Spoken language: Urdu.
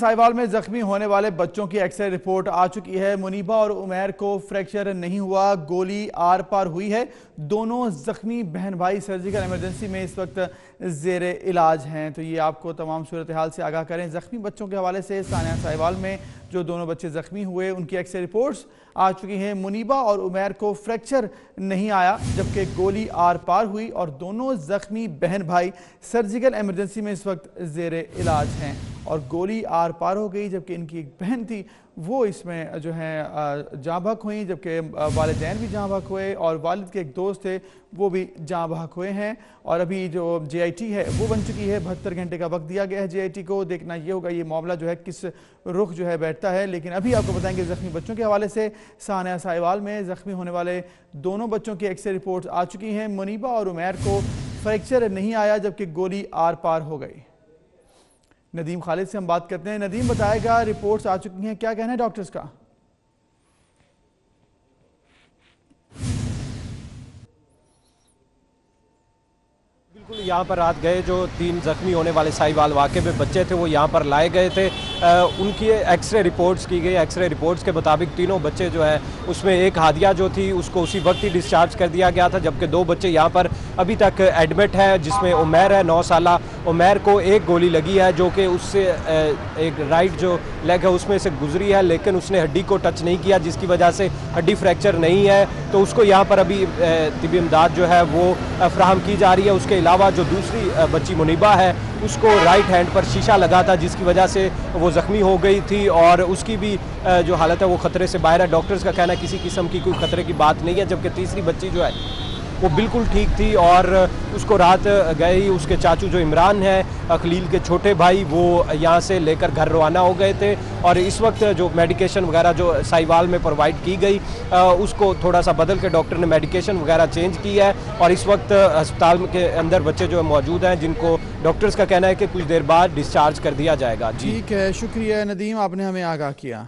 سائیوال میں زخمی ہونے والے بچوں کی ایکسرے رپورٹ آ چکی ہے۔ منیبہ اور عمیر کو فریکچر نہیں ہوا، گولی آر پار ہوئی ہے۔ دونوں زخمی بہن بھائی سرجیکل ایمرجنسی میں اس وقت زیر علاج ہیں۔ تو یہ آپ کو تمام صورتحال سے آگاہ کریں۔ زخمی بچوں کے حوالے سے سانیہ سائیوال میں جو دونوں بچے زخمی ہوئے، ان کی ایکسرے رپورٹس آ چکی ہیں۔ منیبہ اور عمیر کو فریکچر نہیں آیا، جبکہ گولی آر پار ہوئی اور دونوں زخمی بہن بھائی سرجیکل ایمرجنسی میں اس وقت زیر علاج ہیں۔ اور گولی آر پار ہو گئی جبکہ ان کی ایک بہن تھی، وہ اس میں جو ہیں جاں بھک ہوئیں، جبکہ والدین بھی جاں بھک ہوئے اور والد کے ایک دوست تھے، وہ بھی جاں بھک ہوئے ہیں۔ اور ابھی جو جے آئی ٹی ہے، وہ بن چکی ہے۔ بہتر گھنٹے کا وقت دیا گیا ہے جے آئی ٹی کو۔ دیکھنا یہ ہوگا، یہ معاملہ جو ہے، کس رخ جو ہے بیٹھتا ہے۔ لیکن ابھی آپ کو بتائیں گے زخمی بچوں کے حوالے سے سانیہ سائیوال میں زخمی ہونے والے دونوں بچوں کی ایکسرے رپورٹس آ چکی ہیں۔ منیبہ اور عمیر کو فریکچر نہیں آیا جبکہ گولی آر پار ہو گئی۔ ندیم خالد سے ہم بات کرتے ہیں۔ ندیم بتائے گا رپورٹس آ چکی ہیں۔ کیا کہنا ہے ڈاکٹرز کا؟ بالکل یہاں پر رات گئے جو تین زخمی ہونے والے سائی واقعے میں بچے تھے وہ یہاں پر لائے گئے تھے۔ ان کی ایکس رے رپورٹس کی گئی. ایکس رے رپورٹس کے مطابق تینوں بچے جو ہے اس میں ایک ہادیہ جو تھی، اس کو اسی وقت ہی ڈسچارج کر دیا گیا تھا، جبکہ دو بچے یہاں پر ابھی تک ایڈمٹ ہے جس میں عمیر ہے، نو سالہ۔ عمیر کو ایک گولی لگی ہے، جو کہ اس سے ایک رائٹ جو لیگ ہے، اس میں سے گزری ہے، لیکن اس نے ہڈی کو ٹچ نہیں کیا، جس کی وجہ سے ہڈی فریکچر نہیں ہے۔ تو اس کو یہاں پر ابھی طبی امداد جو ہے، وہ فراہم کی جا رہی ہے۔ اس کے علاوہ جو دوسری بچی منیبہ ہے، اس کو رائٹ ہینڈ پر شیشہ لگا تھا، جس کی وجہ سے وہ زخمی ہو گئی تھی اور اس کی بھی جو حالت ہے وہ خطرے سے باہر ہے۔ ڈاکٹرز کا کہنا ہے کسی قسم کی کوئی خطرے کی بات نہیں ہے، جبکہ تیسری بچی جو ہے وہ بالکل ٹھیک تھی اور اس کو رات گئے اس کے چاچو جو عمران ہے اخلیل کے چھوٹے بھائی، وہ یہاں سے لے کر گھر روانہ ہو گئے تھے اور اس وقت جو میڈیکیشن وغیرہ جو سائیوال میں پرووائڈ کی گئی اس کو تھوڑا سا بدل کے ڈاکٹر نے میڈیکیشن وغیرہ چینج کی ہے اور اس وقت ہسپتال کے اندر بچے جو موجود ہیں، جن کو ڈاکٹرز کا کہنا ہے کہ کچھ دیر بعد ڈسچارج کر دیا جائے گا۔ جی۔ ٹھیک ہے، شکریہ ندیم، آپ نے ہمیں آگاہ کیا۔